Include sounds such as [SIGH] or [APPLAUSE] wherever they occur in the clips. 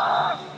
Ah! [GASPS] [GASPS]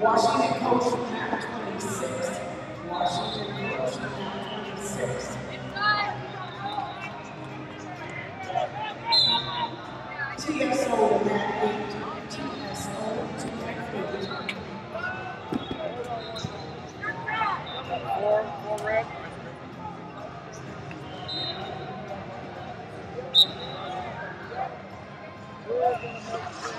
Washington coach from Map 26. Washington coach from Map 26. TSO Map 8. TSO to Map 8. Four, four red. Good.